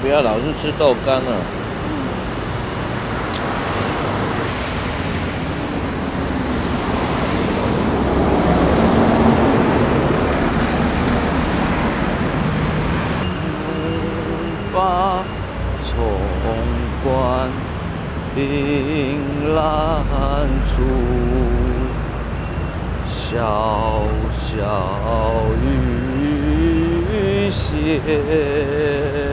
不要老是吃豆干了。发冲冠凭栏处，潇潇雨歇。